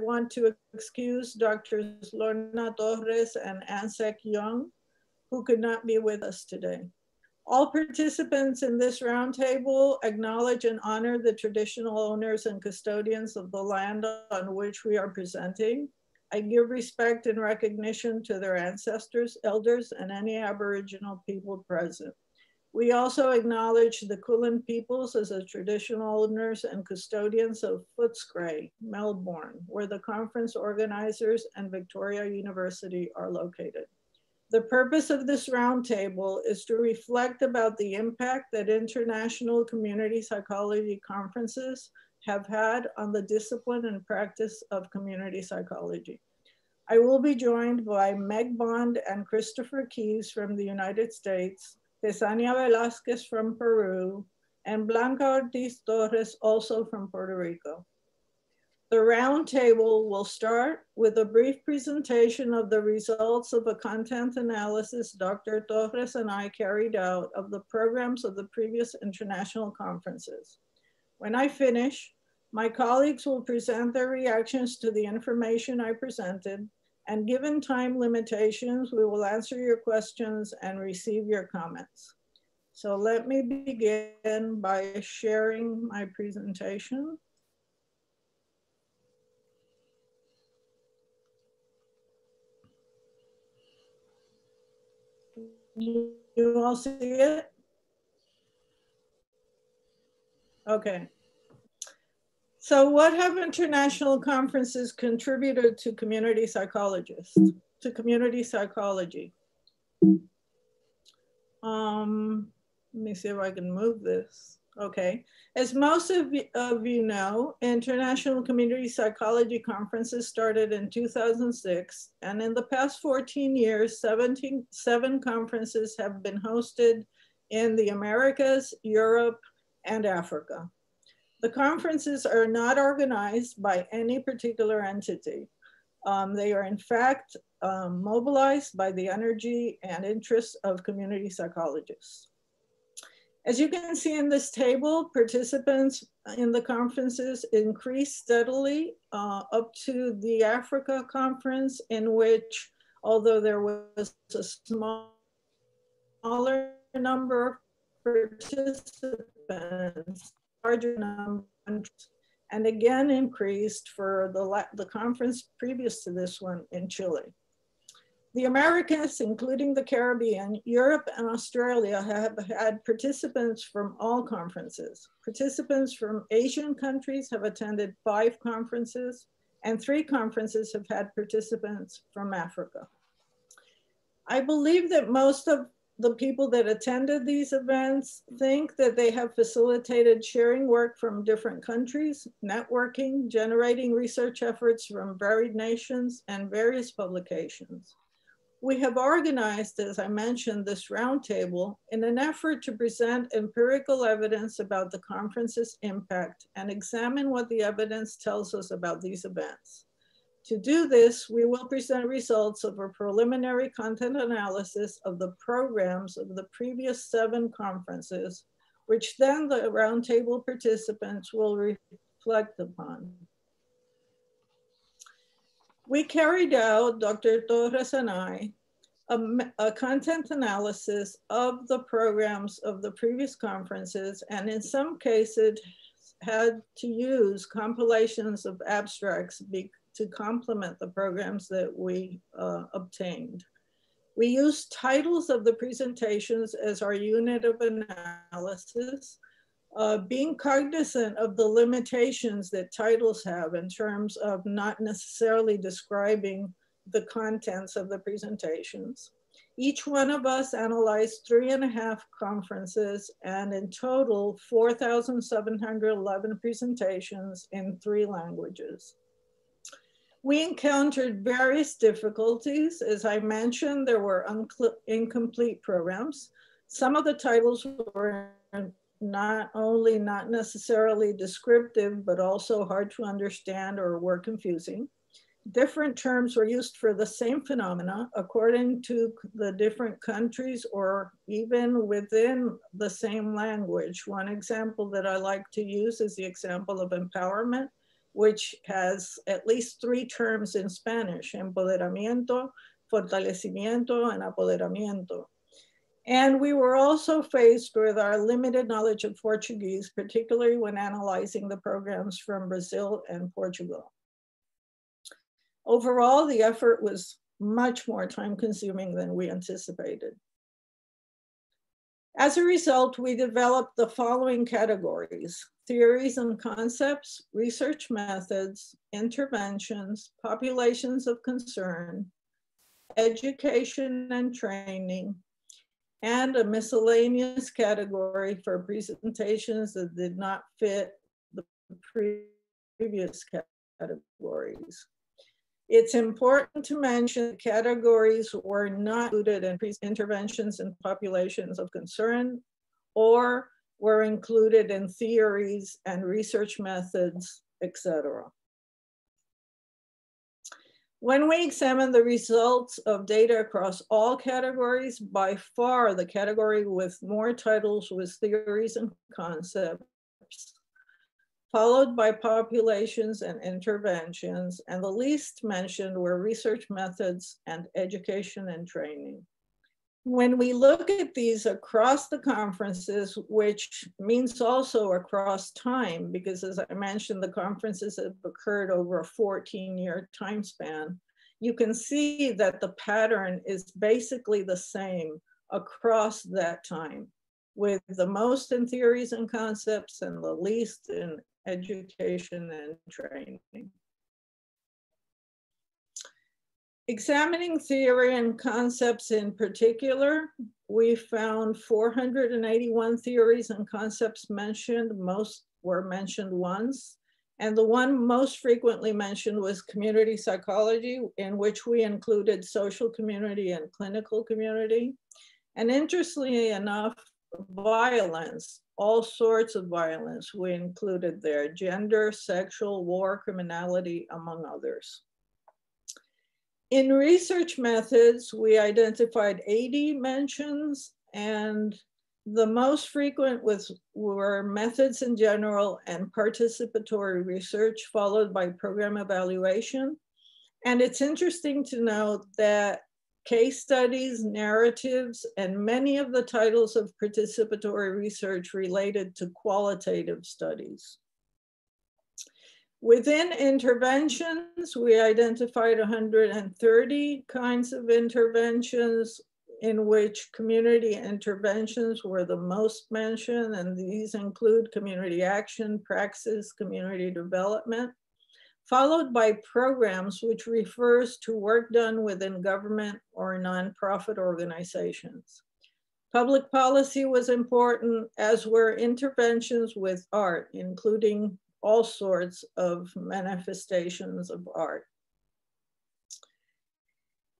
want to excuse Drs. Lorna Torres and Ansuk Jeong, who could not be with us today. All participants in this roundtable acknowledge and honor the traditional owners and custodians of the land on which we are presenting. I give respect and recognition to their ancestors, elders, and any Aboriginal people present. We also acknowledge the Kulin peoples as the traditional owners and custodians of Footscray, Melbourne, where the conference organizers and Victoria University are located. The purpose of this roundtable is to reflect about the impact that international community psychology conferences have had on the discipline and practice of community psychology. I will be joined by Meg Bond and Christopher Keys from the United States, Tesania Velasquez from Peru, and Blanca Ortiz Torres also from Puerto Rico. The roundtable will start with a brief presentation of the results of a content analysis Dr. Torres and I carried out of the programs of the previous international conferences. When I finish, my colleagues will present their reactions to the information I presented, and given time limitations, we will answer your questions and receive your comments. So let me begin by sharing my presentation. You all see it? Okay. So what have international conferences contributed to community psychologists, to community psychology? Um, let me see if I can move this. Okay. As most of, of you know, International Community Psychology Conferences started in 2006, and in the past 14 years, 17, seven conferences have been hosted in the Americas, Europe, and Africa. The conferences are not organized by any particular entity. Um, they are in fact um, mobilized by the energy and interests of community psychologists. As you can see in this table, participants in the conferences increased steadily uh, up to the Africa conference in which, although there was a smaller number of participants, larger number, and again increased for the, the conference previous to this one in Chile. The Americas, including the Caribbean, Europe, and Australia have had participants from all conferences. Participants from Asian countries have attended five conferences, and three conferences have had participants from Africa. I believe that most of the people that attended these events think that they have facilitated sharing work from different countries, networking, generating research efforts from varied nations, and various publications. We have organized, as I mentioned, this roundtable in an effort to present empirical evidence about the conference's impact and examine what the evidence tells us about these events. To do this, we will present results of a preliminary content analysis of the programs of the previous seven conferences, which then the roundtable participants will reflect upon. We carried out, Dr. Torres and I, a, a, content analysis of the programs of the previous conferences, and in some cases had to use compilations of abstracts to complement the programs that we uh, obtained. We used titles of the presentations as our unit of analysis, uh, being cognizant of the limitations that titles have in terms of not necessarily describing the contents of the presentations. Each one of us analyzed three and a half conferences and in total 4,711 presentations in three languages. We encountered various difficulties. As I mentioned, there were incomplete programs. Some of the titles were not only not necessarily descriptive, but also hard to understand or were confusing. Different terms were used for the same phenomena according to the different countries or even within the same language. One example that I like to use is the example of empowerment. Which has at least three terms in Spanish, empoderamiento, fortalecimiento, and apoderamiento. And we were also faced with our limited knowledge of Portuguese, particularly when analyzing the programs from Brazil and Portugal. Overall, the effort was much more time consuming than we anticipated. As a result, we developed the following categories, theories and concepts, research methods, interventions, populations of concern, education and training, and a miscellaneous category for presentations that did not fit the previous categories. It's important to mention categories were not included in interventions in populations of concern or were included in theories and research methods, etc. When we examine the results of data across all categories, by far the category with more titles was theories and concepts, followed by populations and interventions, and the least mentioned were research methods and education and training. When we look at these across the conferences, which means also across time, because as I mentioned, the conferences have occurred over a 14 year time span, you can see that the pattern is basically the same across that time, with the most in theories and concepts and the least in education and training. Examining theory and concepts in particular, we found 481 theories and concepts mentioned. Most were mentioned once. And the one most frequently mentioned was community psychology, in which we included social community and clinical community. And interestingly enough, violence, all sorts of violence, we included there, gender, sexual, war, criminality, among others. In research methods, we identified 80 mentions and the most frequent was, were methods in general and participatory research followed by program evaluation. And it's interesting to note that case studies, narratives, and many of the titles of participatory research related to qualitative studies. Within interventions, we identified 130 kinds of interventions in which community interventions were the most mentioned, and these include community action, praxis, community development, followed by programs, which refers to work done within government or nonprofit organizations. Public policy was important, as were interventions with art, including all sorts of manifestations of art.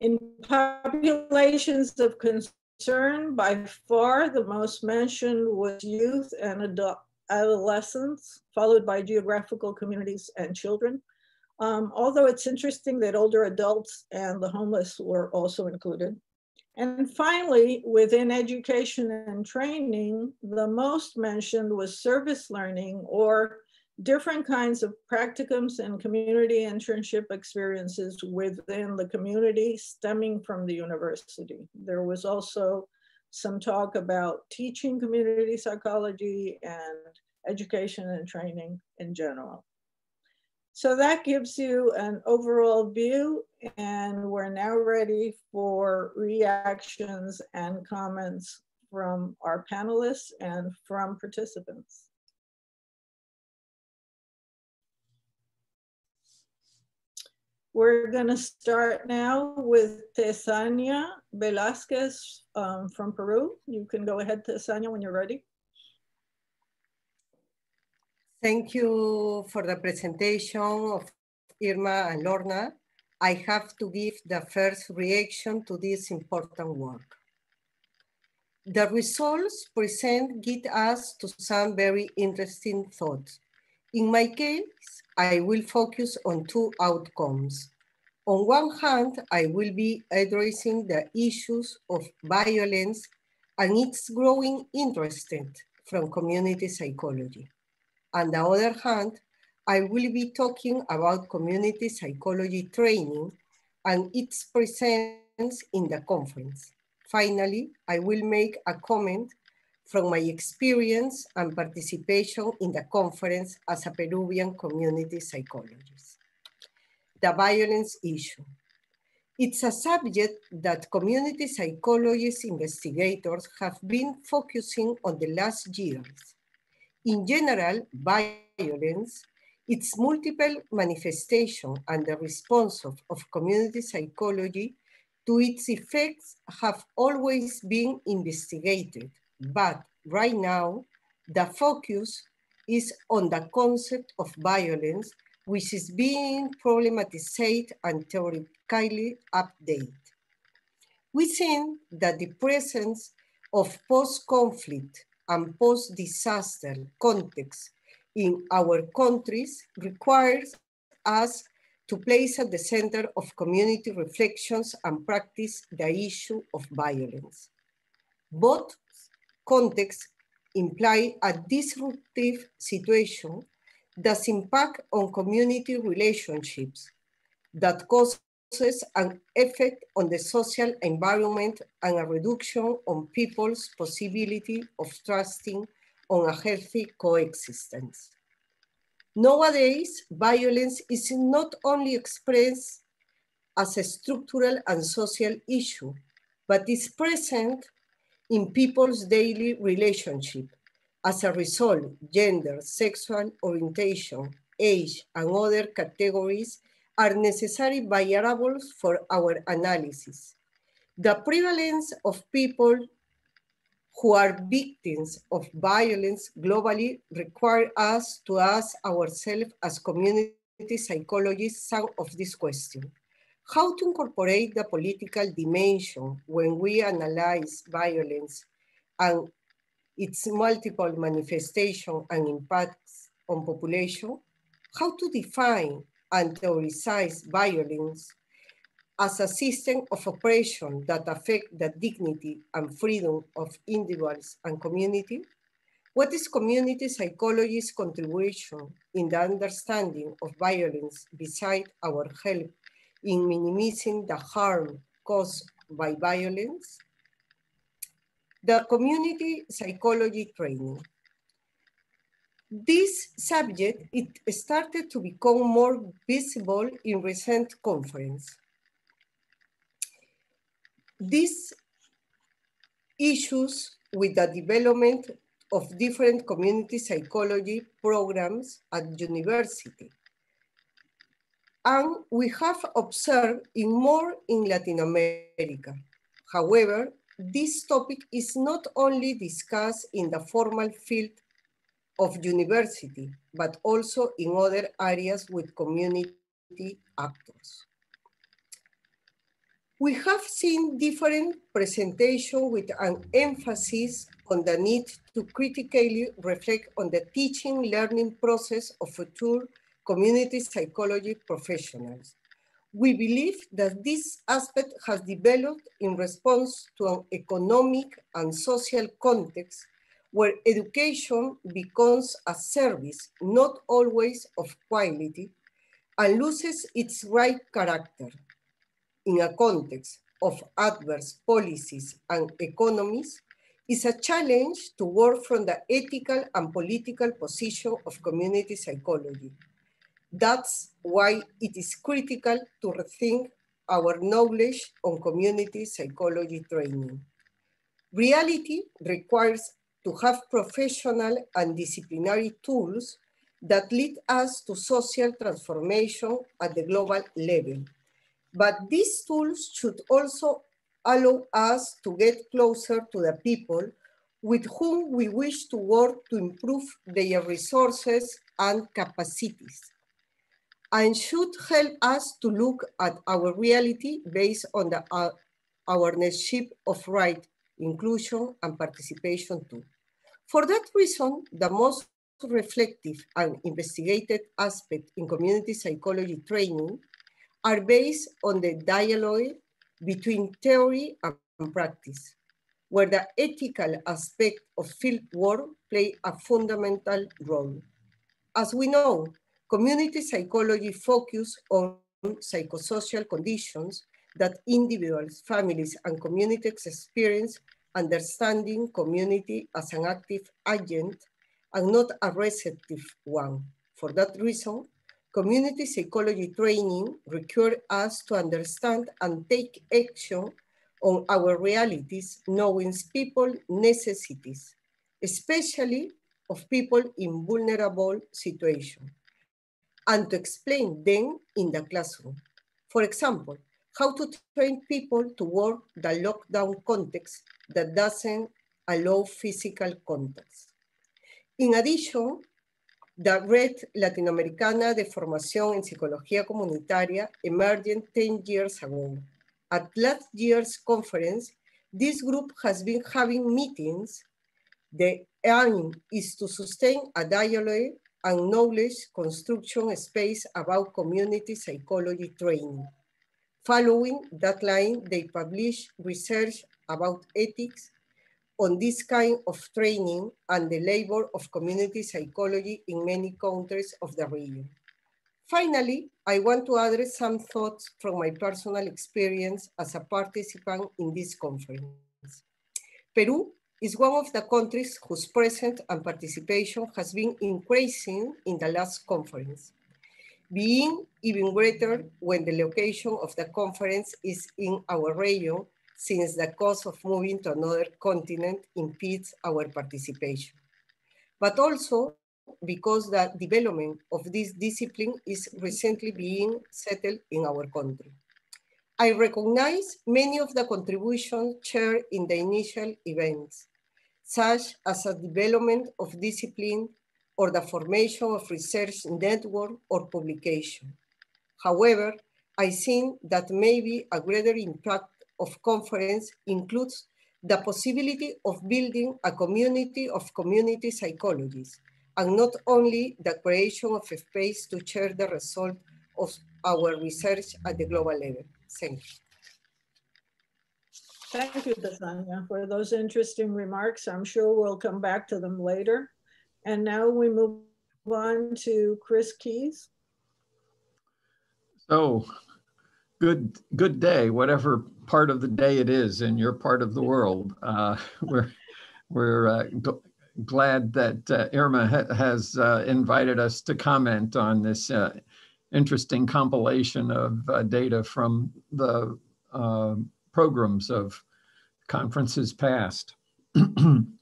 In populations of concern, by far the most mentioned was youth and adolescents, followed by geographical communities and children. Um, although it's interesting that older adults and the homeless were also included. And finally, within education and training, the most mentioned was service learning or different kinds of practicums and community internship experiences within the community stemming from the university. There was also some talk about teaching community psychology and education and training in general. So that gives you an overall view and we're now ready for reactions and comments from our panelists and from participants. We're going to start now with Tesania Velasquez um, from Peru. You can go ahead, Tesania, when you're ready. Thank you for the presentation of Irma and Lorna. I have to give the first reaction to this important work. The results present get us to some very interesting thoughts. In my case, I will focus on two outcomes. On one hand, I will be addressing the issues of violence and its growing interest from community psychology. On the other hand, I will be talking about community psychology training and its presence in the conference. Finally, I will make a comment from my experience and participation in the conference as a Peruvian community psychologist. The violence issue. It's a subject that community psychologists investigators have been focusing on the last years. In general, violence, its multiple manifestation and the response of, of community psychology to its effects have always been investigated but right now, the focus is on the concept of violence, which is being problematized and theoretically updated. We think that the presence of post-conflict and post-disaster context in our countries requires us to place at the center of community reflections and practice the issue of violence. Both contexts imply a disruptive situation that impact on community relationships that causes an effect on the social environment and a reduction on people's possibility of trusting on a healthy coexistence. Nowadays, violence is not only expressed as a structural and social issue, but is present in people's daily relationship. As a result, gender, sexual orientation, age, and other categories are necessary variables for our analysis. The prevalence of people who are victims of violence globally require us to ask ourselves as community psychologists some of this question. how to incorporate the political dimension when we analyze violence and its multiple manifestation and impacts on population, how to define and theorize violence as a system of oppression that affect the dignity and freedom of individuals and community? What is community psychology's contribution in the understanding of violence beside our help in minimizing the harm caused by violence. The community psychology training. This subject, it started to become more visible in recent conference. These issues with the development of different community psychology programs at university and we have observed in more in Latin America. However, this topic is not only discussed in the formal field of university, but also in other areas with community actors. We have seen different presentation with an emphasis on the need to critically reflect on the teaching learning process of future community psychology professionals. We believe that this aspect has developed in response to an economic and social context where education becomes a service not always of quality and loses its right character in a context of adverse policies and economies is a challenge to work from the ethical and political position of community psychology that's why it is critical to rethink our knowledge on community psychology training. Reality requires to have professional and disciplinary tools that lead us to social transformation at the global level. But these tools should also allow us to get closer to the people with whom we wish to work to improve their resources and capacities and should help us to look at our reality based on the uh, awareness of right, inclusion, and participation too. For that reason, the most reflective and investigated aspect in community psychology training are based on the dialogue between theory and practice, where the ethical aspect of field work play a fundamental role. As we know, Community psychology focus on psychosocial conditions that individuals, families, and communities experience understanding community as an active agent and not a receptive one. For that reason, community psychology training requires us to understand and take action on our realities, knowing people's necessities, especially of people in vulnerable situations, and to explain them in the classroom. For example, how to train people to work the lockdown context that doesn't allow physical contact. In addition, the Red Latinoamericana de Formación en Psicología Comunitaria emerged 10 years ago. At last year's conference, this group has been having meetings. The aim is to sustain a dialogue and knowledge construction space about community psychology training. Following that line, they publish research about ethics on this kind of training and the labor of community psychology in many countries of the region. Finally, I want to address some thoughts from my personal experience as a participant in this conference. Peru is one of the countries whose presence and participation has been increasing in the last conference, being even greater when the location of the conference is in our region since the cost of moving to another continent impedes our participation. But also because the development of this discipline is recently being settled in our country. I recognize many of the contributions shared in the initial events, such as a development of discipline or the formation of research network or publication. However, I think that maybe a greater impact of conference includes the possibility of building a community of community psychologists, and not only the creation of a space to share the result of our research at the global level. Thank you. Thank you, Tesania, for those interesting remarks. I'm sure we'll come back to them later. And now we move on to Chris Keys. So good good day, whatever part of the day it is in your part of the world. Uh, we're we're uh, glad that uh, Irma ha has uh, invited us to comment on this uh, interesting compilation of uh, data from the programs of conferences past.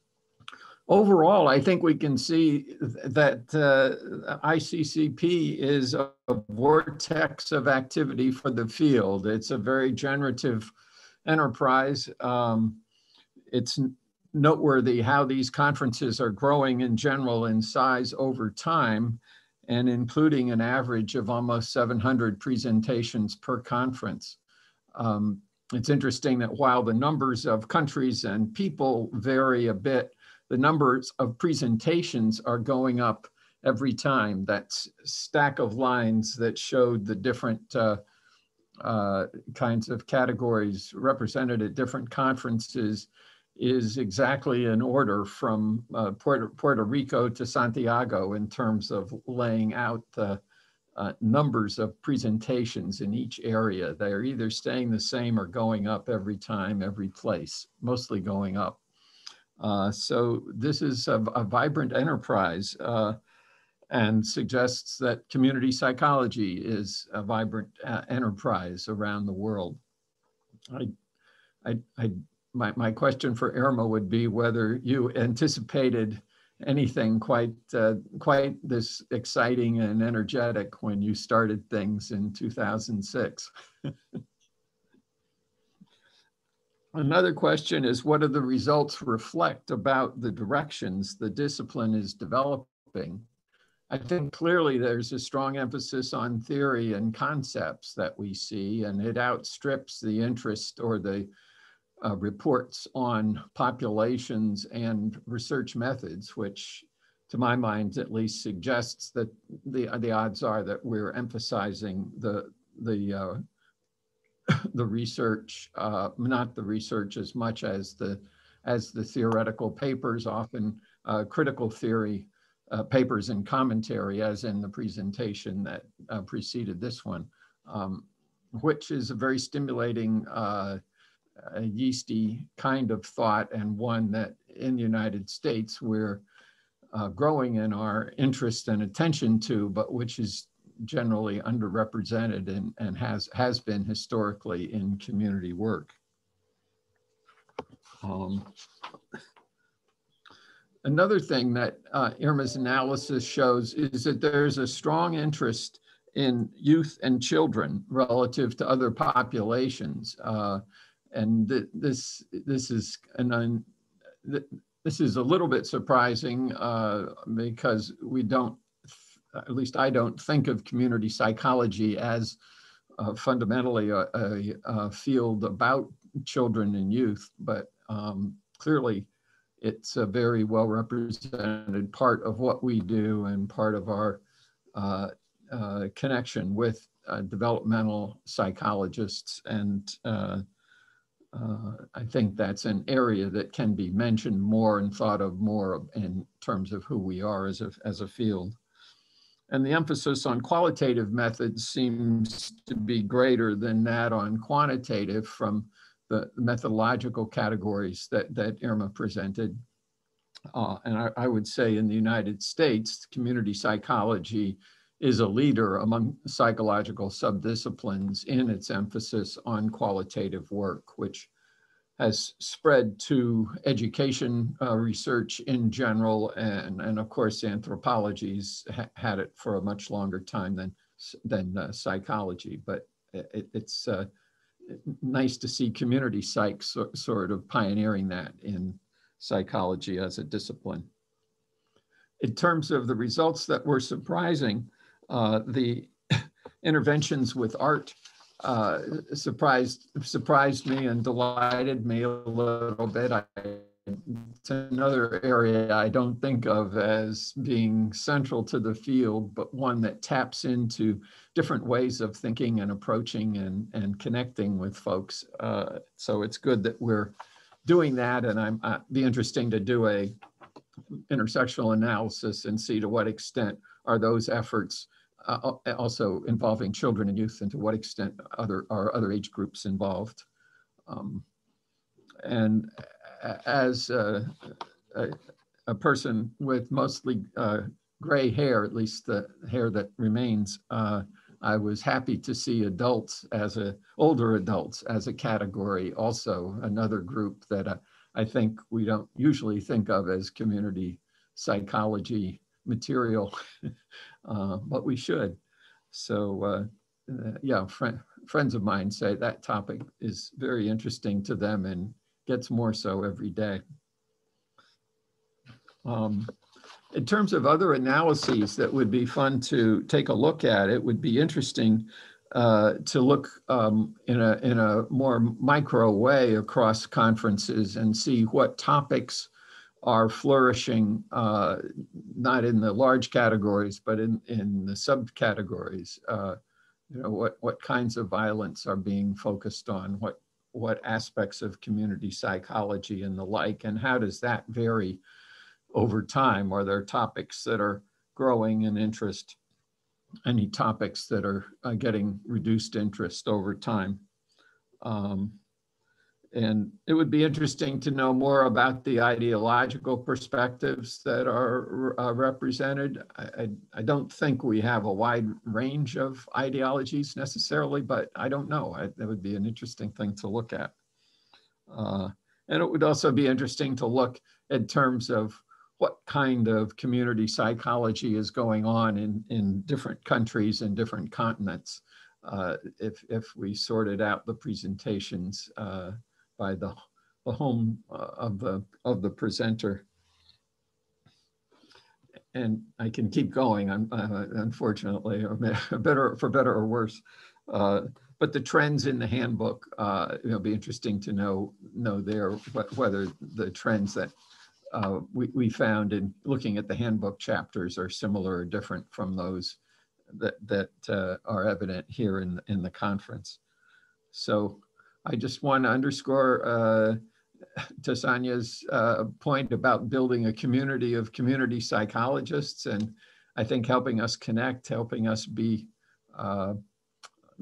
overall, I think we can see that uh, ICCP is a vortex of activity for the field. It's a very generative enterprise. Um, it's noteworthy how these conferences are growing in general in size over time and including an average of almost 700 presentations per conference. Um, it's interesting that while the numbers of countries and people vary a bit, the numbers of presentations are going up every time. That stack of lines that showed the different uh, uh, kinds of categories represented at different conferences is exactly in order from uh, Puerto, Puerto Rico to Santiago in terms of laying out the uh, numbers of presentations in each area. They are either staying the same or going up every time, every place, mostly going up. Uh, so this is a, a vibrant enterprise uh, and suggests that community psychology is a vibrant uh, enterprise around the world. I, I, I, my, my question for Irma would be whether you anticipated anything quite uh, quite this exciting and energetic when you started things in 2006. Another question is what do the results reflect about the directions the discipline is developing? I think clearly there's a strong emphasis on theory and concepts that we see, and it outstrips the interest or the uh, reports on populations and research methods, which to my mind at least suggests that the, the odds are that we're emphasizing the, the uh, the research, uh, not the research as much as the as the theoretical papers, often uh, critical theory uh, papers and commentary as in the presentation that uh, preceded this one, um, which is a very stimulating uh, yeasty kind of thought and one that in the United States we're uh, growing in our interest and attention to, but which is generally underrepresented and, and has, has been historically in community work. Um, another thing that uh, Irma's analysis shows is that there's a strong interest in youth and children relative to other populations. Uh, and th this, this is an un, th this is a little bit surprising uh, because we don't, at least I don't think of community psychology as uh, fundamentally a, a, a, field about children and youth, but um, clearly it's a very well represented part of what we do and part of our uh, uh connection with uh, developmental psychologists and uh, uh, I think that's an area that can be mentioned more and thought of more in terms of who we are as a, as a field. And the emphasis on qualitative methods seems to be greater than that on quantitative from the methodological categories that, that Irma presented. Uh, and I, I, would say in the United States, community psychology is a leader among psychological subdisciplines in its emphasis on qualitative work, which has spread to education uh, research in general, and, and of course anthropology's ha had it for a much longer time than, than uh, psychology, but it, it's uh, nice to see community psych so, sort of pioneering that in psychology as a discipline. In terms of the results that were surprising, uh, the interventions with art uh, surprised surprised me and delighted me a little bit. I, it's another area I don't think of as being central to the field, but one that taps into different ways of thinking and approaching and, and connecting with folks. Uh, so it's good that we're doing that, and I'm uh, be interesting to do a intersectional analysis and see to what extent are those efforts uh, also involving children and youth and to what extent other are other age groups involved. Um, and as a, a, a, person with mostly uh, gray hair, at least the hair that remains, uh, I was happy to see adults as a older adults as a category, also another group that uh, I think we don't usually think of as community psychology material, uh, but we should. So uh, uh, yeah, friends of mine say that topic is very interesting to them and gets more so every day. Um, in terms of other analyses that would be fun to take a look at, it would be interesting uh, to look um, in, a, in a more micro way across conferences and see what topics are flourishing, uh, not in the large categories, but in, in the subcategories. Uh, you know, what, what kinds of violence are being focused on, what, what aspects of community psychology and the like, and how does that vary over time? Are there topics that are growing in interest? Any topics that are uh, getting reduced interest over time? Um, and it would be interesting to know more about the ideological perspectives that are uh, represented. I, I, I, don't think we have a wide range of ideologies necessarily, but I don't know. I, that would be an interesting thing to look at. Uh, and it would also be interesting to look in terms of what kind of community psychology is going on in, in different countries and different continents. Uh, if, if we sorted out the presentations uh, by the, the home uh, of the of the presenter. And I can keep going, uh, unfortunately, or better for better or worse. Uh, but the trends in the handbook, uh, it'll be interesting to know know there whether the trends that uh, we, we found in looking at the handbook chapters are similar or different from those that that uh, are evident here in in the conference. So I just want to underscore uh, Tesania's uh, point about building a community of community psychologists and I think helping us connect, helping us be uh,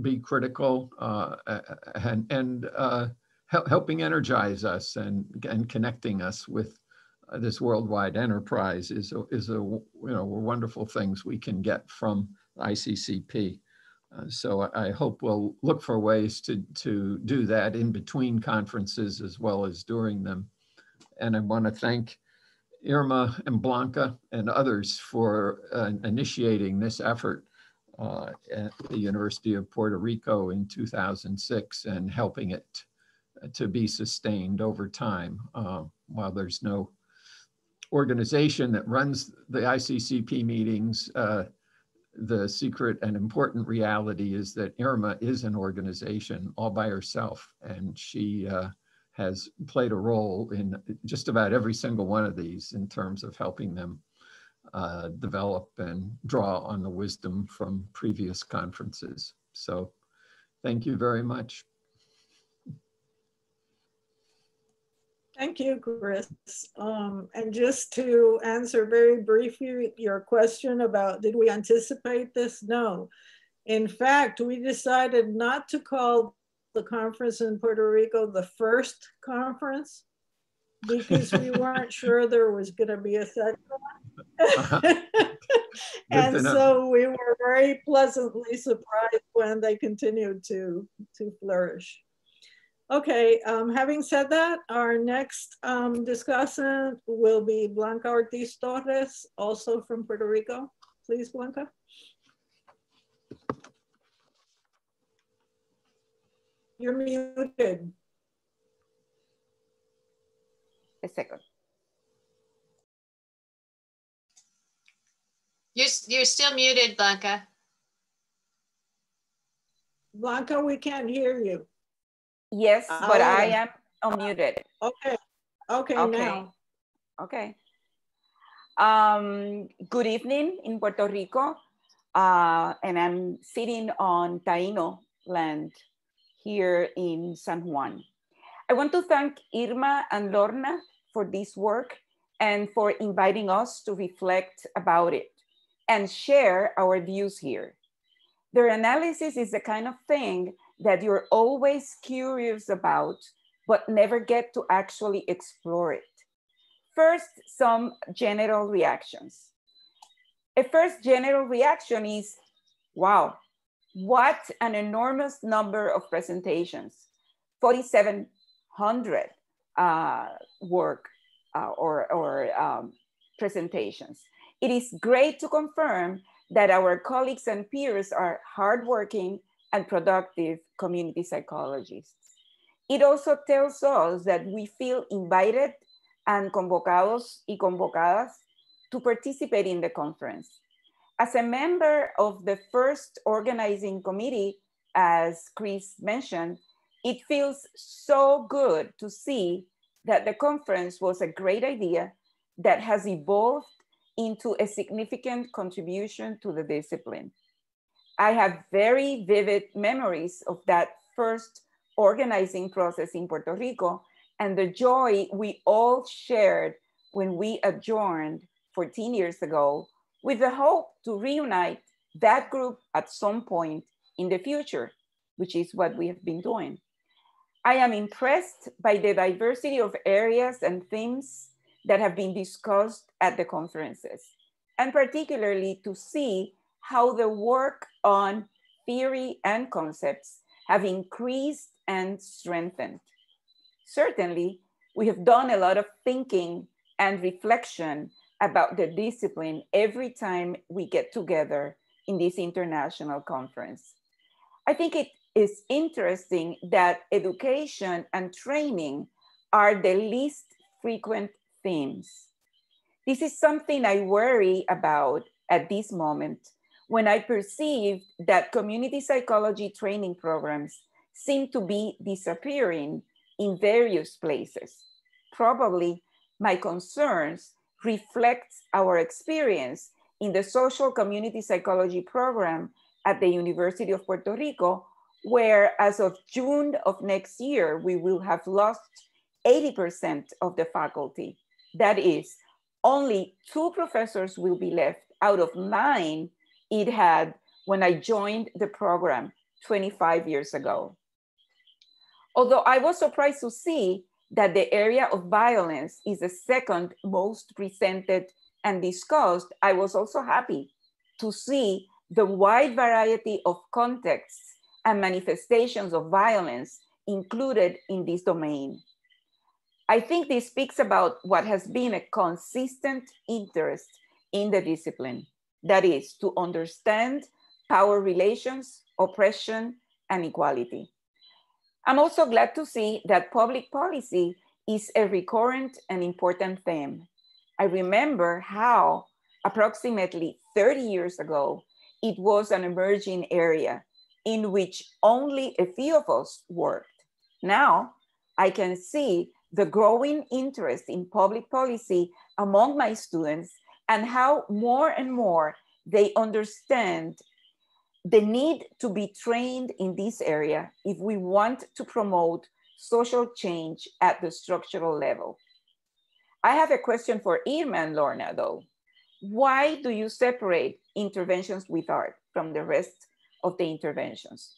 be critical uh, and, and uh, helping energize us and, and connecting us with this worldwide enterprise is a, is a you know wonderful things we can get from ICCP. Uh, so I, hope we'll look for ways to to do that in between conferences as well as during them. And I want to thank Irma and Blanca and others for uh, initiating this effort uh, at the University of Puerto Rico in 2006 and helping it to be sustained over time. Uh, while there's no organization that runs the ICCP meetings, uh, the secret and important reality is that Irma is an organization all by herself, and she uh, has played a role in just about every single one of these in terms of helping them uh, develop and draw on the wisdom from previous conferences. So thank you very much. Thank you, Chris. Um, and just to answer very briefly your question about did we anticipate this? No. In fact, we decided not to call the conference in Puerto Rico the first conference because we weren't sure there was going to be a second one. and so we were very pleasantly surprised when they continued to, to flourish. Okay, um, having said that, our next um, discussant will be Blanca Ortiz Torres, also from Puerto Rico. Please, Blanca. You're muted. A second. You're, you're still muted, Blanca. Blanca, we can't hear you. Yes, uh, but I am unmuted. Okay. Okay, okay. now. Okay. Um, good evening in Puerto Rico. Uh, and I'm sitting on Taino land here in San Juan. I want to thank Irma and Lorna for this work and for inviting us to reflect about it and share our views here. Their analysis is the kind of thing that you're always curious about, but never get to actually explore it. First, some general reactions. A first general reaction is, wow, what an enormous number of presentations, 4,700 uh, work uh, or, or um, presentations. It is great to confirm that our colleagues and peers are hardworking and productive community psychologists. It also tells us that we feel invited and convocados y convocadas to participate in the conference. As a member of the first organizing committee, as Chris mentioned, it feels so good to see that the conference was a great idea that has evolved into a significant contribution to the discipline. I have very vivid memories of that first organizing process in Puerto Rico and the joy we all shared when we adjourned 14 years ago with the hope to reunite that group at some point in the future, which is what we have been doing. I am impressed by the diversity of areas and themes that have been discussed at the conferences, and particularly to see how the work on theory and concepts have increased and strengthened. Certainly, we have done a lot of thinking and reflection about the discipline every time we get together in this international conference. I think it is interesting that education and training are the least frequent themes. This is something I worry about at this moment when I perceived that community psychology training programs seem to be disappearing in various places. Probably my concerns reflect our experience in the social community psychology program at the University of Puerto Rico, where as of June of next year, we will have lost 80% of the faculty. That is, only two professors will be left out of nine it had when I joined the program 25 years ago. Although I was surprised to see that the area of violence is the second most presented and discussed, I was also happy to see the wide variety of contexts and manifestations of violence included in this domain. I think this speaks about what has been a consistent interest in the discipline, that is, to understand power relations, oppression, and equality. I'm also glad to see that public policy is a recurrent and important theme. I remember how approximately 30 years ago, it was an emerging area in which only a few of us worked. Now I can see the growing interest in public policy among my students and how more and more they understand the need to be trained in this area if we want to promote social change at the structural level. I have a question for Irma and Lorna though. Why do you separate interventions with art from the rest of the interventions?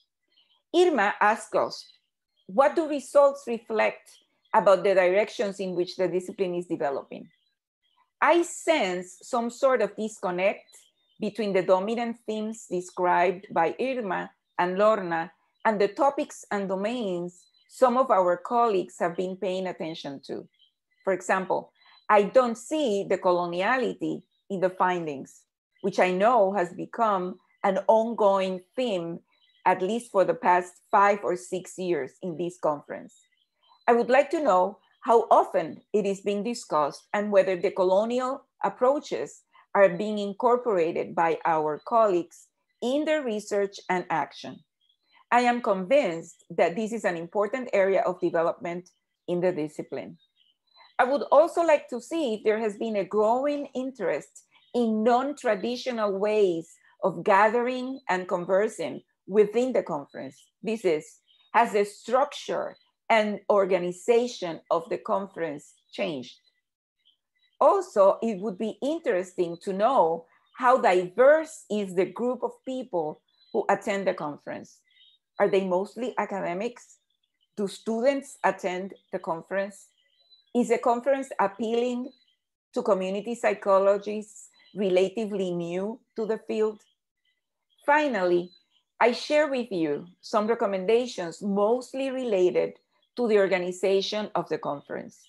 Irma asks us, what do results reflect about the directions in which the discipline is developing? I sense some sort of disconnect between the dominant themes described by Irma and Lorna and the topics and domains some of our colleagues have been paying attention to. For example, I don't see decoloniality in the findings, which I know has become an ongoing theme, at least for the past five or six years in this conference. I would like to know how often it is being discussed and whether decolonial approaches are being incorporated by our colleagues in their research and action. I am convinced that this is an important area of development in the discipline. I would also like to see if there has been a growing interest in non-traditional ways of gathering and conversing within the conference. This is, has the structure and organization of the conference changed? Also, it would be interesting to know how diverse is the group of people who attend the conference. Are they mostly academics? Do students attend the conference? Is the conference appealing to community psychologists relatively new to the field? Finally, I share with you some recommendations mostly related to the organization of the conference.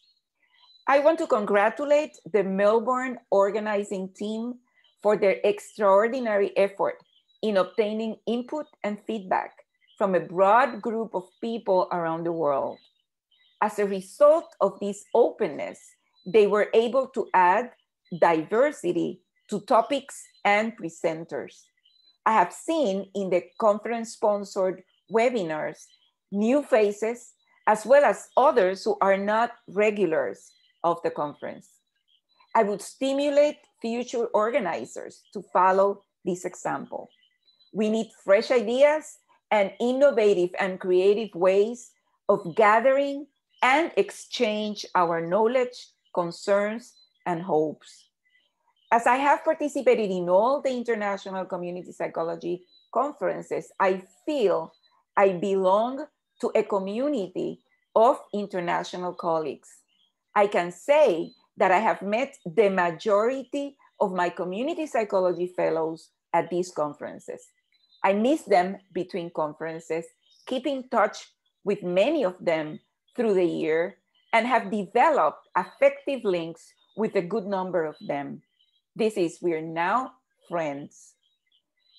I want to congratulate the Melbourne organizing team for their extraordinary effort in obtaining input and feedback from a broad group of people around the world. As a result of this openness, they were able to add diversity to topics and presenters. I have seen in the conference sponsored webinars new faces as well as others who are not regulars of the conference. I would stimulate future organizers to follow this example. We need fresh ideas and innovative and creative ways of gathering and exchange our knowledge, concerns, and hopes. As I have participated in all the international community psychology conferences, I feel I belong to a community of international colleagues. I can say that I have met the majority of my community psychology fellows at these conferences. I miss them between conferences, keep in touch with many of them through the year, and have developed effective links with a good number of them. This is, we are now friends.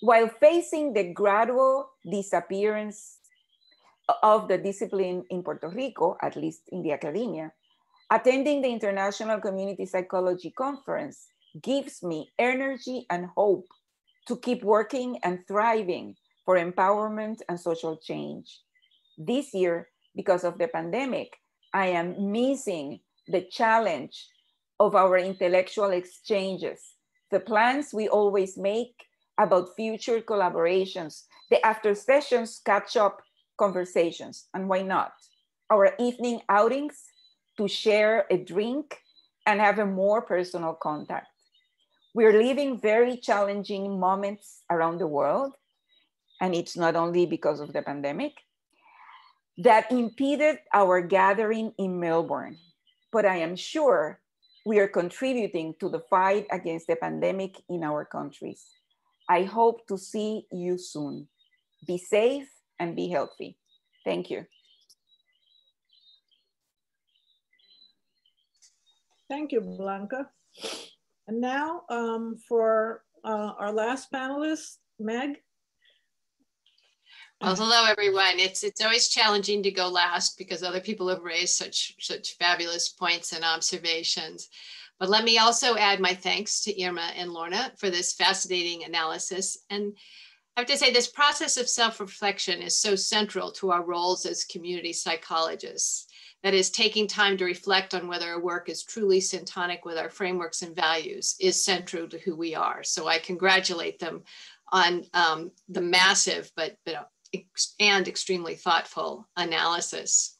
While facing the gradual disappearance of the discipline in Puerto Rico, at least in the academia, Attending the International Community Psychology Conference gives me energy and hope to keep working and thriving for empowerment and social change. This year, because of the pandemic, I am missing the challenge of our intellectual exchanges, the plans we always make about future collaborations, the after sessions catch up conversations, and why not? Our evening outings to share a drink and have a more personal contact. We're living very challenging moments around the world, and it's not only because of the pandemic, that impeded our gathering in Melbourne. But I am sure we are contributing to the fight against the pandemic in our countries. I hope to see you soon. Be safe and be healthy. Thank you. Thank you, Blanca. And now um, for uh, our last panelist, Meg. Well, hello everyone. It's it's always challenging to go last because other people have raised such such fabulous points and observations. But let me also add my thanks to Irma and Lorna for this fascinating analysis. And I have to say this process of self-reflection is so central to our roles as community psychologists. That is taking time to reflect on whether our work is truly syntonic with our frameworks and values is central to who we are. So I congratulate them on um, the massive but, but and extremely thoughtful analysis.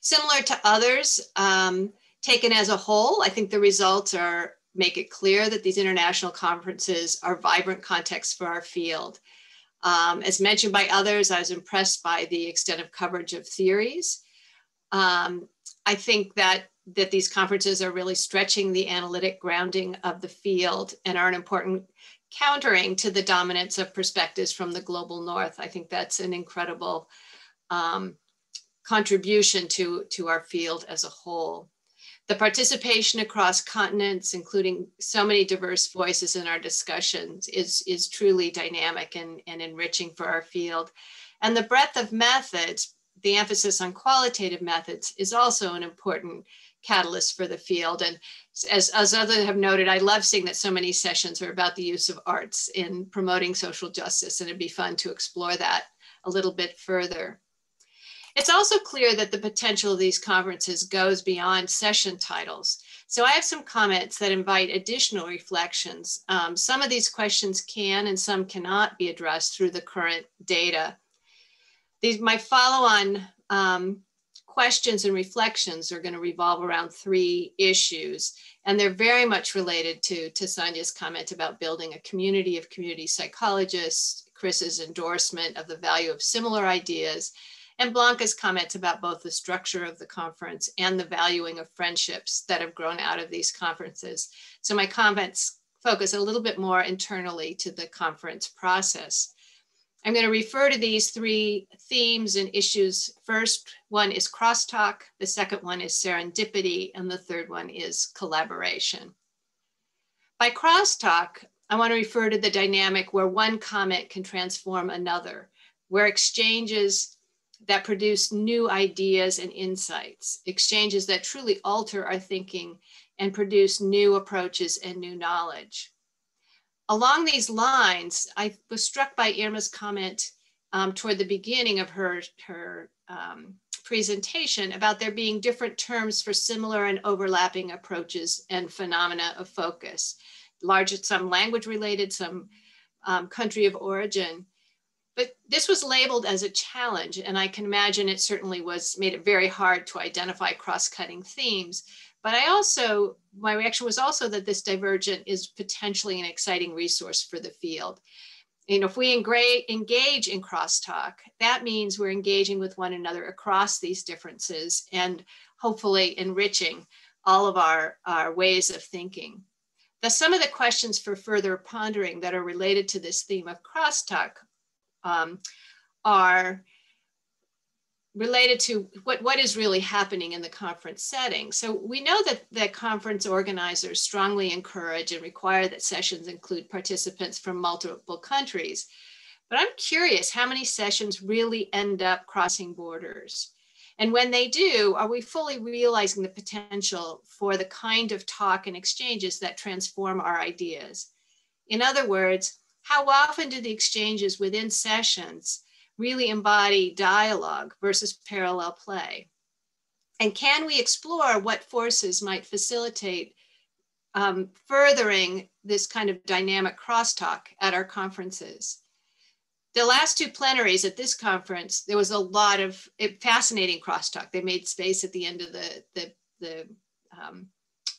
Similar to others, um, taken as a whole, I think the results are make it clear that these international conferences are vibrant contexts for our field. Um, as mentioned by others, I was impressed by the extent of coverage of theories. Um, I think that that these conferences are really stretching the analytic grounding of the field and are an important countering to the dominance of perspectives from the global north. I think that's an incredible um, contribution to, to our field as a whole. The participation across continents, including so many diverse voices in our discussions, is, is truly dynamic and, and enriching for our field. And the breadth of methods, the emphasis on qualitative methods, is also an important catalyst for the field. And as, as others have noted, I love seeing that so many sessions are about the use of arts in promoting social justice, and it'd be fun to explore that a little bit further. It's also clear that the potential of these conferences goes beyond session titles. So I have some comments that invite additional reflections. Um, some of these questions can and some cannot be addressed through the current data. These, my follow-on um, questions and reflections are going to revolve around three issues. And they're very much related to, to Tesania's comment about building a community of community psychologists, Chris's endorsement of the value of similar ideas, and Blanca's comments about both the structure of the conference and the valuing of friendships that have grown out of these conferences. So my comments focus a little bit more internally to the conference process. I'm going to refer to these three themes and issues. First one is crosstalk, the second one is serendipity, and the third one is collaboration. By crosstalk, I want to refer to the dynamic where one comment can transform another, where exchanges that produce new ideas and insights, exchanges that truly alter our thinking and produce new approaches and new knowledge along these lines, I was struck by Irma's comment um, toward the beginning of her, her um, presentation about there being different terms for similar and overlapping approaches and phenomena of focus. Large, some language related, some um, country of origin. But this was labeled as a challenge, and I can imagine it certainly was made it very hard to identify cross-cutting themes. But I also, my reaction was also that this divergent is potentially an exciting resource for the field. You know, if we engage in crosstalk, that means we're engaging with one another across these differences and hopefully enriching all of our, our ways of thinking. The, some of the questions for further pondering that are related to this theme of crosstalk um, are related to what, what is really happening in the conference setting. So we know that, that conference organizers strongly encourage and require that sessions include participants from multiple countries. But I'm curious how many sessions really end up crossing borders? And when they do, are we fully realizing the potential for the kind of talk and exchanges that transform our ideas? In other words, how often do the exchanges within sessions really embody dialogue versus parallel play? And can we explore what forces might facilitate um, furthering this kind of dynamic crosstalk at our conferences? the last two plenaries at this conference, there was a lot of fascinating crosstalk. They made space at the end of the, the, the um,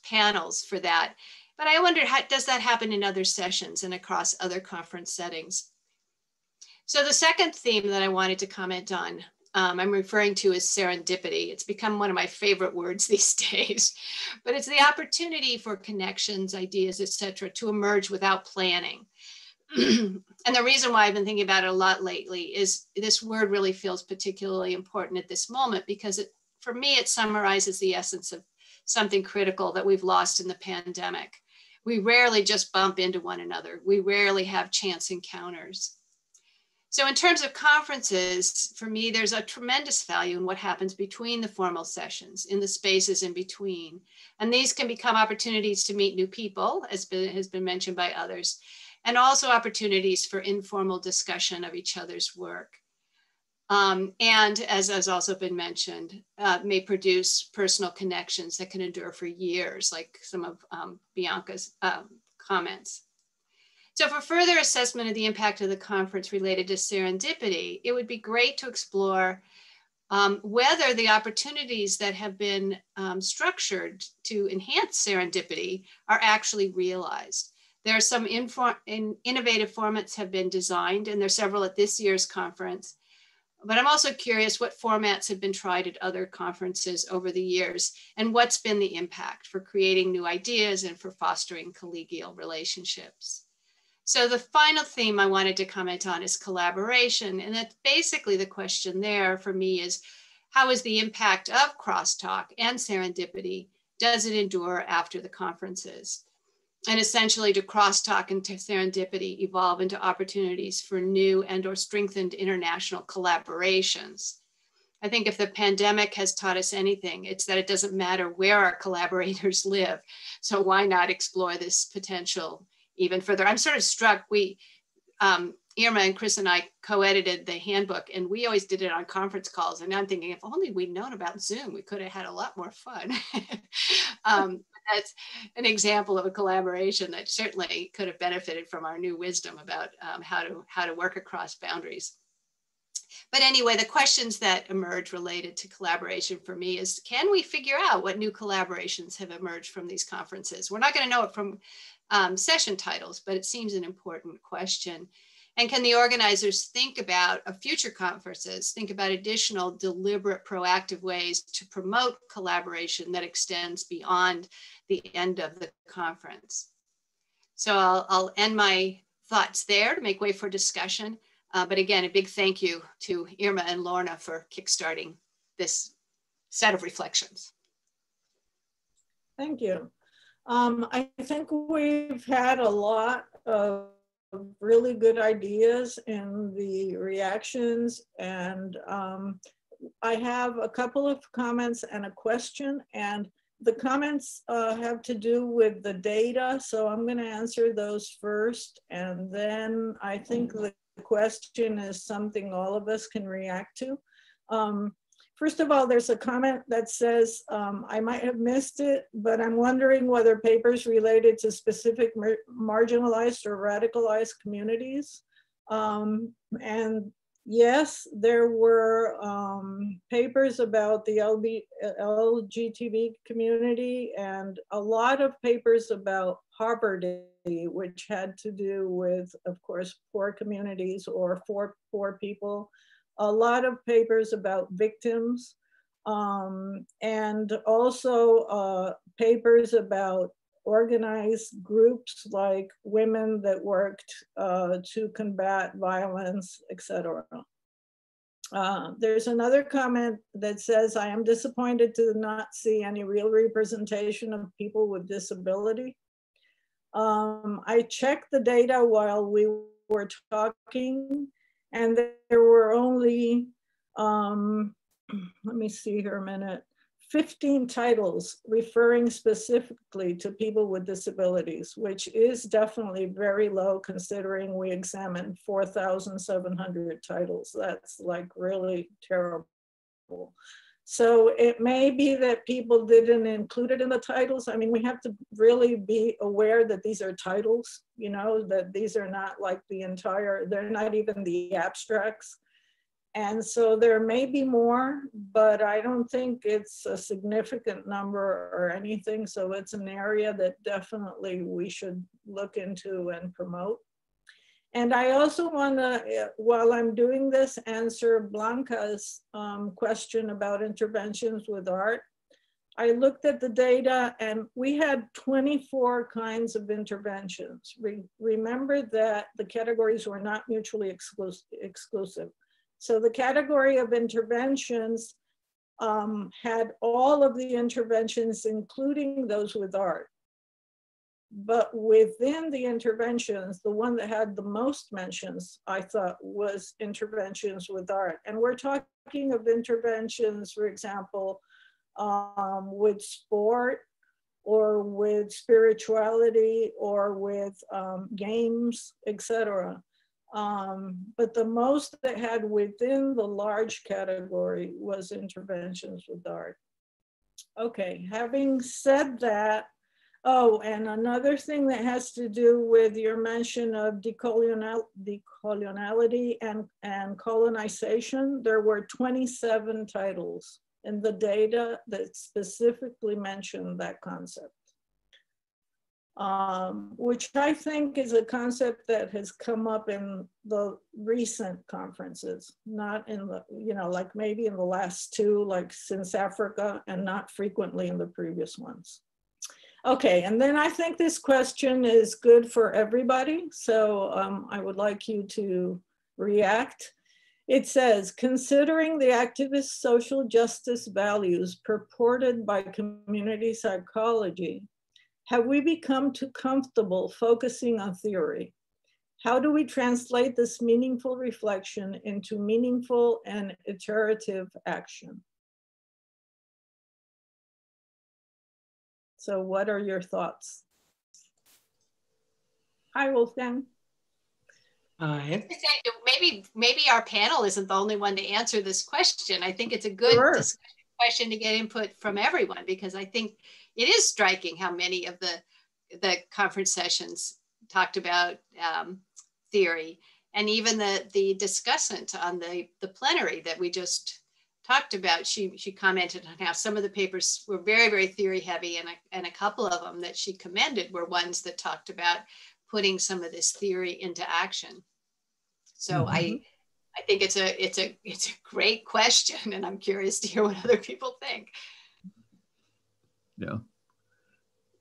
panels for that. But I wonder, how, does that happen in other sessions and across other conference settings? So the second theme that I wanted to comment on, um, I'm referring to as serendipity. It's become one of my favorite words these days, but it's the opportunity for connections, ideas, etc., to emerge without planning. and the reason why I've been thinking about it a lot lately is this word really feels particularly important at this moment because it, for me, it summarizes the essence of something critical that we've lost in the pandemic. We rarely just bump into one another. We rarely have chance encounters. So in terms of conferences, for me, there's a tremendous value in what happens between the formal sessions, in the spaces in between. And these can become opportunities to meet new people, as been, has been mentioned by others, and also opportunities for informal discussion of each other's work. Um, and as has also been mentioned, uh, may produce personal connections that can endure for years, like some of um, Blanca's um, comments. So for further assessment of the impact of the conference related to serendipity, it would be great to explore um, whether the opportunities that have been um, structured to enhance serendipity are actually realized. There are some in innovative formats have been designed, and there are several at this year's conference. But I'm also curious what formats have been tried at other conferences over the years, and what's been the impact for creating new ideas and for fostering collegial relationships. So the final theme I wanted to comment on is collaboration. And that's basically the question there for me is, how is the impact of crosstalk and serendipity, does it endure after the conferences? And essentially to crosstalk and to serendipity evolve into opportunities for new and or strengthened international collaborations. I think if the pandemic has taught us anything, it's that it doesn't matter where our collaborators live. So why not explore this potential even further? I'm sort of struck, we, um, Irma and Chris and I co-edited the handbook and we always did it on conference calls. And I'm thinking if only we'd known about Zoom, we could have had a lot more fun. um, that's an example of a collaboration that certainly could have benefited from our new wisdom about um, how to how to work across boundaries. But anyway, the questions that emerge related to collaboration for me is, can we figure out what new collaborations have emerged from these conferences? We're not gonna know it from um, session titles, but it seems an important question. And can the organizers think about a future conferences, think about additional deliberate proactive ways to promote collaboration that extends beyond the end of the conference? So I'll, I'll end my thoughts there to make way for discussion. Uh, but again, a big thank you to Irma and Lorna for kickstarting this set of reflections. Thank you. Um, I think we've had a lot of really good ideas in the reactions. And um, I have a couple of comments and a question. And the comments uh, have to do with the data. So I'm going to answer those first. And then I think the question is something all of us can react to. Um, First of all, there's a comment that says, um, I might have missed it, but I'm wondering whether papers related to specific mar marginalized or radicalized communities. Um, and yes, there were um, papers about the LB, LGTB community and a lot of papers about poverty, which had to do with, of course, poor communities or for poor people a lot of papers about victims um, and also uh, papers about organized groups like women that worked uh, to combat violence, etc. Uh, there's another comment that says, I am disappointed to not see any real representation of people with disability. Um, I checked the data while we were talking and there were only, um, let me see here a minute, 15 titles referring specifically to people with disabilities, which is definitely very low considering we examined 4,700 titles. That's like really terrible. So it may be that people didn't include it in the titles. I mean, we have to really be aware that these are titles, you know, that these are not like the entire, they're not even the abstracts. And so there may be more, but I don't think it's a significant number or anything. So it's an area that definitely we should look into and promote. And I also want to, while I'm doing this, answer Blanca's um, question about interventions with art. I looked at the data and we had 24 kinds of interventions. Re remember that the categories were not mutually exclusive. So the category of interventions um, had all of the interventions, including those with art. But within the interventions, the one that had the most mentions, I thought, was interventions with art. And we're talking of interventions, for example, um, with sport or with spirituality or with um, games, etc. Um, but the most that had within the large category was interventions with art. Okay, having said that, Oh, and another thing that has to do with your mention of decolonial, decoloniality and, and colonization, there were 27 titles in the data that specifically mentioned that concept. Um, which I think is a concept that has come up in the recent conferences, not in the, you know, like maybe in the last two, like since Africa, and not frequently in the previous ones. Okay, and then I think this question is good for everybody. So um, I would like you to react. It says, considering the activist social justice values purported by community psychology, have we become too comfortable focusing on theory? How do we translate this meaningful reflection into meaningful and iterative action? So what are your thoughts? Hi, Wolfgang. Hi. Maybe maybe our panel isn't the only one to answer this question. I think it's a good sure. question to get input from everyone because I think it is striking how many of the the conference sessions talked about um, theory and even the the discussant on the the plenary that we just talked about, she, she commented on how some of the papers were very, very theory heavy and a, and a couple of them that she commended were ones that talked about putting some of this theory into action. So mm-hmm. I, I think it's a, it's a, it's a great question and I'm curious to hear what other people think. Yeah.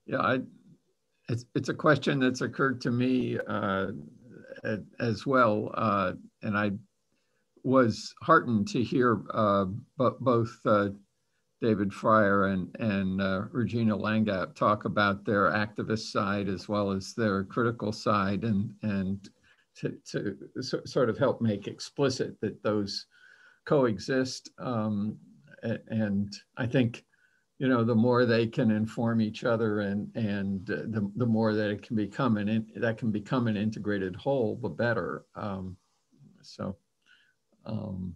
Yeah, I, it's, it's a question that's occurred to me uh, as well. Uh, and I was heartened to hear uh, both uh, David Fryer and, and uh, Regina Langhout talk about their activist side as well as their critical side and, and to, to so, sort of help make explicit that those coexist. Um, and I think, you know, the more they can inform each other and, and the, the more that it can become an, in, that can become an integrated whole, the better. Um, so. Um,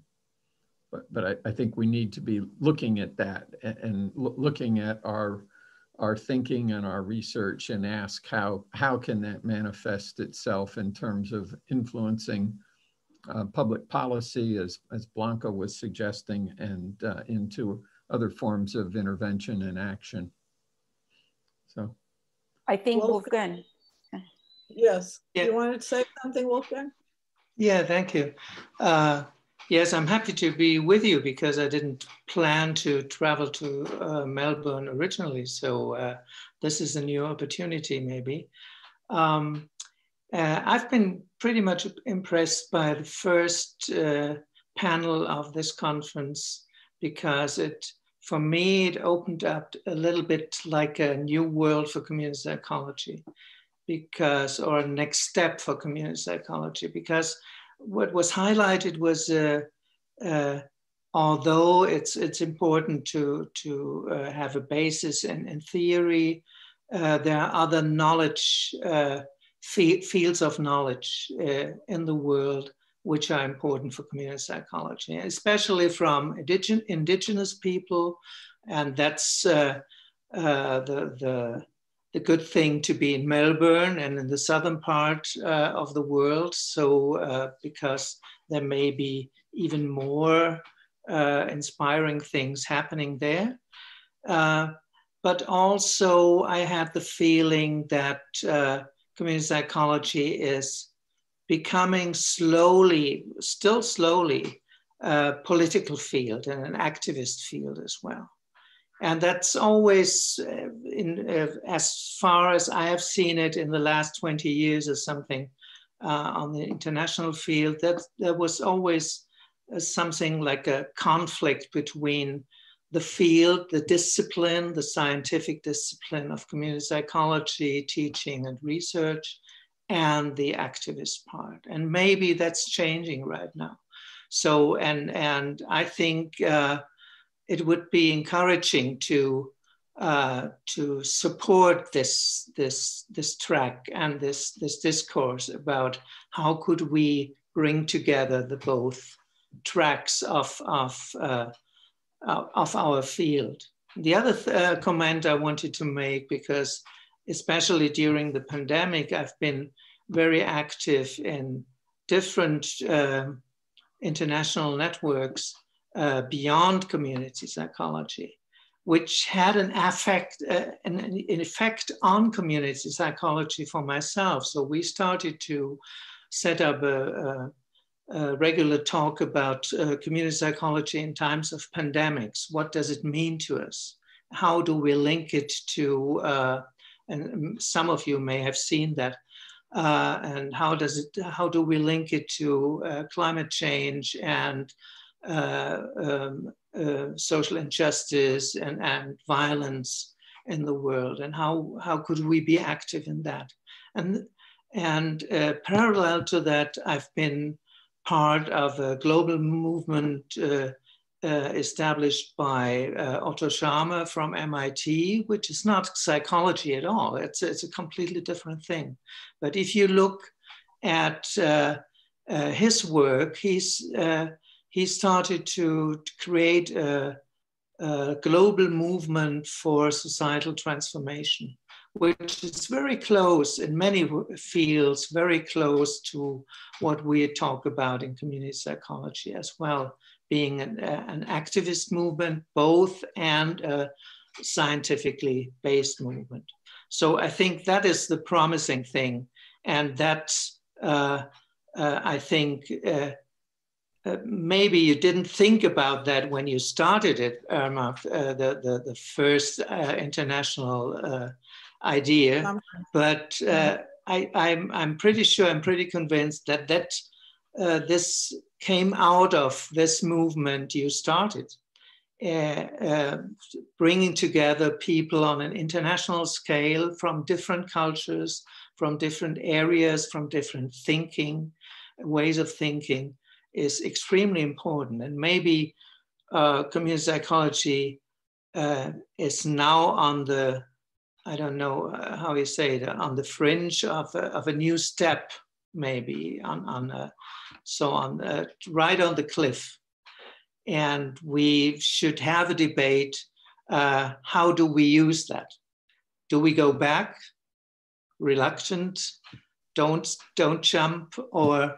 but but I, I, think we need to be looking at that and, and looking at our our thinking and our research and ask how how can that manifest itself in terms of influencing uh, public policy as as Blanca was suggesting and uh, into other forms of intervention and action. So I think Wolfgang. Yes. Yeah. You wanted to say something, Wolfgang? Yeah, thank you. Uh, Yes, I'm happy to be with you because I didn't plan to travel to uh, Melbourne originally. So uh, this is a new opportunity, maybe. Um, uh, I've been pretty much impressed by the first uh, panel of this conference because it, for me, it opened up a little bit like a new world for community psychology because, or next step for community psychology because what was highlighted was uh, uh, although it's it's important to to uh, have a basis in, in theory, uh, there are other knowledge uh, fields of knowledge uh, in the world which are important for community psychology, especially from indigen indigenous people. And that's the, the, the, good thing to be in Melbourne and in the southern part uh, of the world. So, uh, because there may be even more uh, inspiring things happening there. Uh, but also, I had the feeling that community psychology is becoming slowly, still slowly, a political field and an activist field as well. And that's always, uh, in, uh, as far as I have seen it in the last 20 years or something uh, on the international field, that there was always uh, something like a conflict between the field, the discipline, the scientific discipline of community psychology, teaching and research, and the activist part. And maybe that's changing right now. So, and, and I think uh, it would be encouraging to, uh, to support this, this, this track and this, this discourse about how could we bring together the both tracks of, of, uh, of our field. The other th uh, comment I wanted to make, because especially during the pandemic, I've been very active in different uh, international networks uh, beyond community psychology, which had an effect, uh, an, an, effect on community psychology for myself. So we started to set up a, a, a regular talk about uh, community psychology in times of pandemics. What does it mean to us? How do we link it to uh, and some of you may have seen that. Uh, and how does it, how do we link it to uh, climate change and uh, um, uh, social injustice and, and violence in the world? And how, how could we be active in that? And, and uh, parallel to that, I've been part of a global movement uh, uh, established by Otto Scharmer from MIT, which is not psychology at all. It's, it's a completely different thing. But if you look at his work, he's, he started to create a, a, global movement for societal transformation, which is very close in many fields, very close to what we talk about in community psychology as well being an, an activist movement, both, and a scientifically based movement. So I think that is the promising thing. And that's, uh, uh, I think, uh, uh maybe you didn't think about that when you started it, Irma, uh, the, the, the, first uh, international idea. But I, I'm, I'm pretty sure, I'm pretty convinced that that this came out of this movement you started, uh, uh, bringing together people on an international scale from different cultures, from different areas, from different thinking, ways of thinking is extremely important. And maybe uh, community psychology uh, is now on the, I don't know uh, how you say it, on the fringe of a, of a new step, maybe on, on a, so on, uh, right on the cliff. And we should have a debate. Uh, how do we use that? Do we go back, reluctant, don't don't jump, or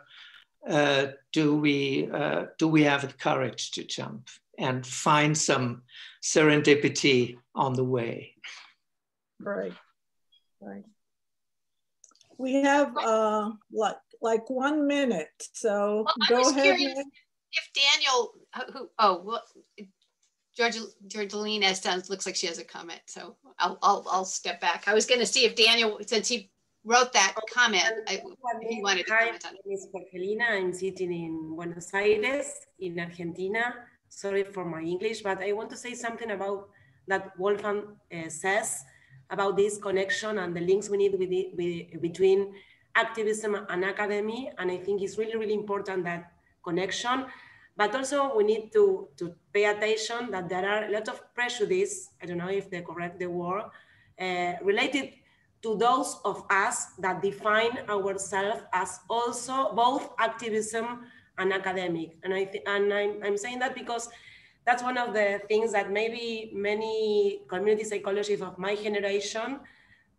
uh, do we uh, do we have the courage to jump and find some serendipity on the way? Right, right. We have uh, like like one minute. So well, go ahead. If Daniel, who, oh, well, George, Jorgelina Estes looks like she has a comment. So I'll, I'll, I'll step back. I was going to see if Daniel, since he wrote that comment, I, he wanted to comment on it. My name is Jorgelina. I'm sitting in Buenos Aires, in Argentina. Sorry for my English, but I want to say something about that Wolfgang uh, says about this connection and the links we need with, it, with between activism and academy. And I think it's really, really important that connection. But also we need to, to pay attention that there are a lot of prejudice, I don't know if they correct the word, uh, related to those of us that define ourselves as also both activism and academic. And, I and I'm, I'm saying that because that's one of the things that maybe many community psychologists of my generation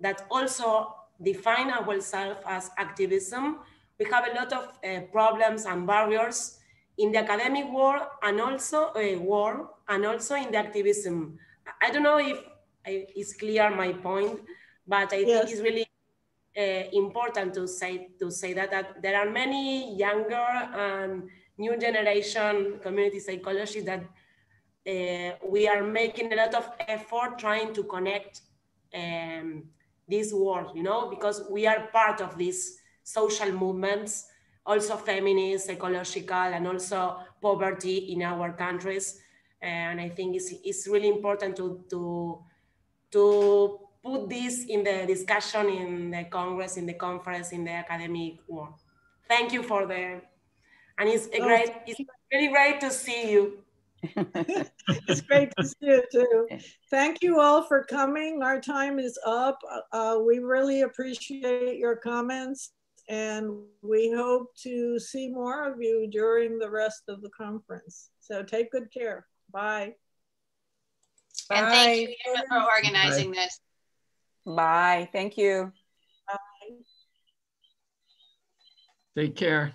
that also define ourselves as activism. We have a lot of uh, problems and barriers in the academic world and also uh, world and also in the activism. I don't know if it's clear my point, but I yes. think it's really uh, important to say to say that, that there are many younger and new generation community psychologists that uh, we are making a lot of effort trying to connect um, this world, you know, because we are part of these social movements, also feminist, ecological, and also poverty in our countries. And I think it's, it's really important to, to, to put this in the discussion in the Congress, in the conference, in the academic world. Thank you for the, and it's a great, it's really great to see you. it's great to see you too. Thank you all for coming. Our time is up. Uh, we really appreciate your comments and we hope to see more of you during the rest of the conference. So take good care. Bye. And Bye. thank you for organizing Bye. this. Bye. Thank you. Bye. Take care.